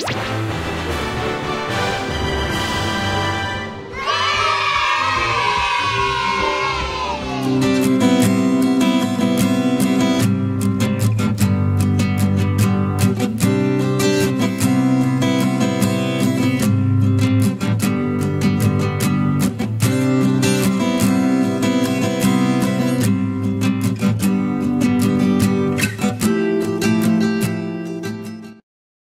Bye.